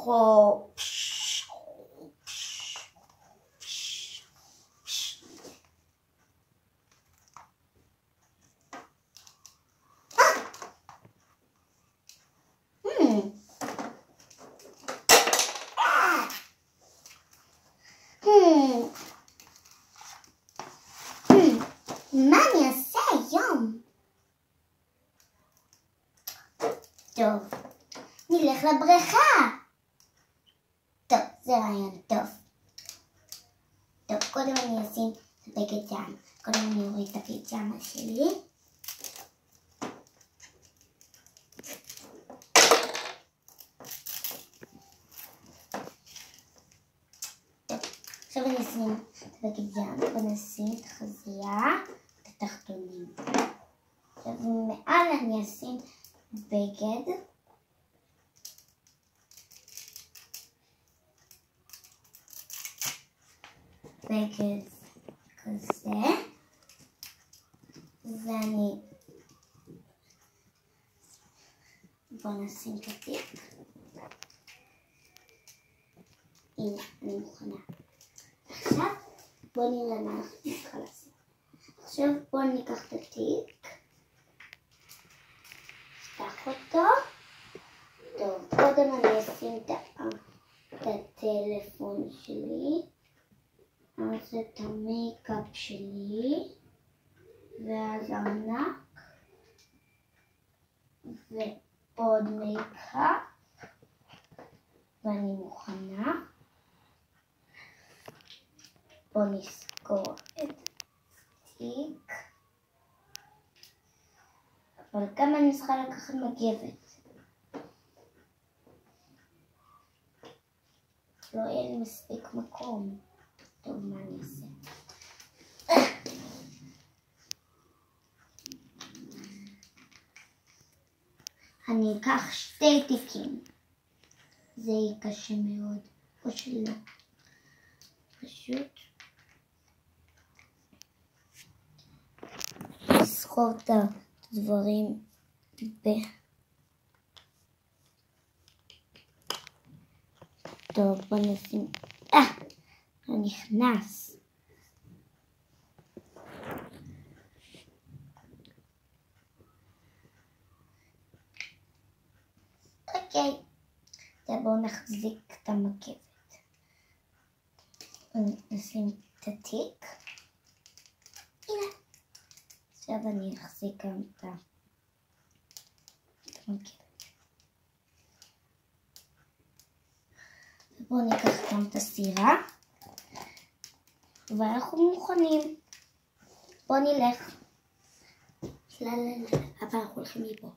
חו... מה אני אעשה היום? טוב, נלך לבריכה. זה רעיון טוב. טוב, קודם אני אשים את הבגד ים. קודם אני אוריד את הפיג'מה שלי. עכשיו אני אשים את הבגד ים ונשים את החזייה, את התחתונים. עכשיו מעל אני אשים בגד. בגד כזה, ואני... בואו נשים את התיק. הנה, אני מוכנה. עכשיו בואו אנחנו צריכה לעשות. עכשיו בואו ניקח את התיק. נפתח אותו. טוב, קודם אני אשים את הטלפון שלי. אז את המייקאפ שלי, ואז ארנק, ועוד מייקאפ, ואני מוכנה. בואו נסגור את התיק. אבל גם אני צריכה לקחת מגבת. לא יהיה לי מספיק מקום. טוב, מה אני אעשה? אני אקח שתי תיקים. זה יהיה קשה מאוד, או שלא. פשוט לסחוב את הדברים ב... טוב, בוא נשים... אה! הוא נכנס. אוקיי, בואו נחזיק את המגבת. נשים את התיק. הנה. עכשיו אני אחזיק גם את המגבת. בואו ניקח גם את הסירה. ואנחנו מוכנים. בואו נלך. לא, לא, לא, אבל אנחנו הולכים מפה.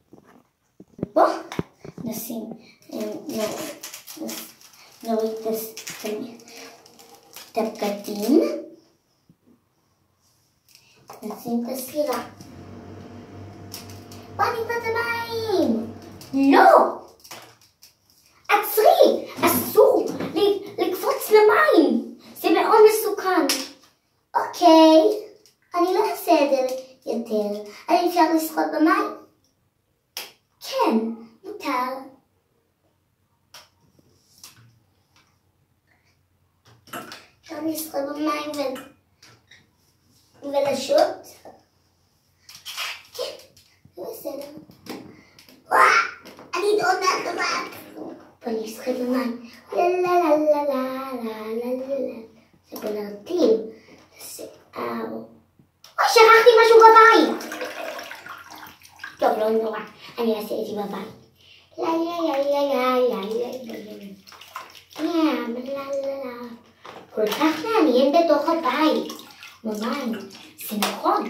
בואו נשים, נוריד את הבגדים, נשים את הסירה. בואו נקבע את המים! לא! עצרי! אסור לקפוץ למים! זה מאוד מסוכן. אוקיי, אני לא אעשה את זה יותר. האם אפשר לשחות במים? כן, מותר. אפשר לשחות במים ו... ולשוט? לא נורא, אני אעשה את זה בבית. לה לה לה לה לה לה לה לה לה לה כל כך מעניין בתוך הבית. במים. זה נכון,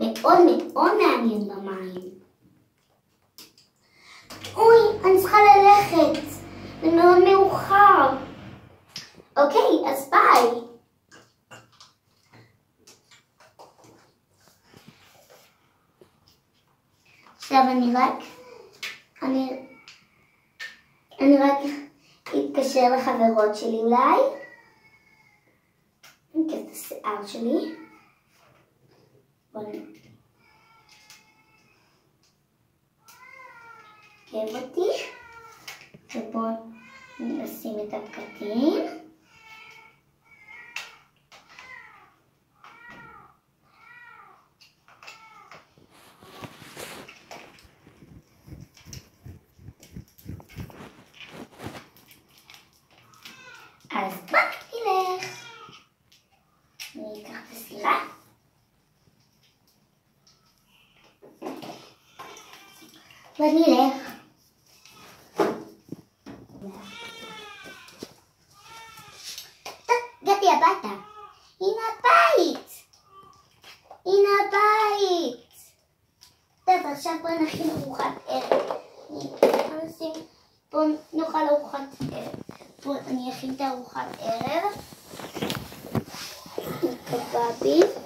מאוד מאוד מעניין במים. אוי, אני צריכה ללכת. זה מאוד מאוחר. אוקיי, אז ביי. עכשיו אני רק, אני, אני רק אתקשר לחברות שלי אולי. אני אקח את השיער שלי. בואו נקב אותי. ובואו נשים את הבגדים. אז רק נלך. אני אקח את הסירה. הבית! טוב, עכשיו בוא נכין ארוחת ערב. נאכל ארוחת ערב. אני אכין את הארוחת ערב. קבבים.